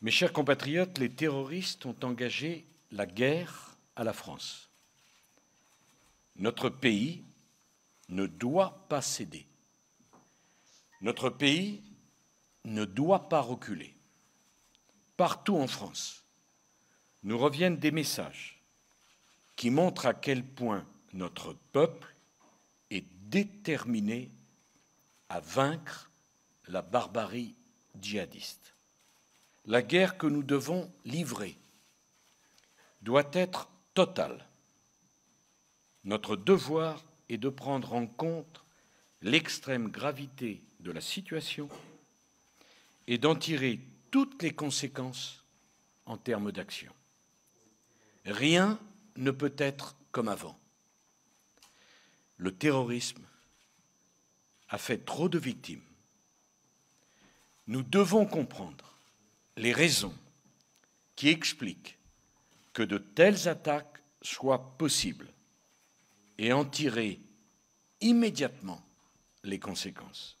Mes chers compatriotes, les terroristes ont engagé la guerre à la France. Notre pays ne doit pas céder. Notre pays ne doit pas reculer. Partout en France, nous reviennent des messages qui montrent à quel point notre peuple est déterminé à vaincre la barbarie djihadiste. La guerre que nous devons livrer doit être totale. Notre devoir est de prendre en compte l'extrême gravité de la situation et d'en tirer toutes les conséquences en termes d'action. Rien ne peut être comme avant. Le terrorisme a fait trop de victimes. Nous devons comprendre les raisons qui expliquent que de telles attaques soient possibles et en tirer immédiatement les conséquences.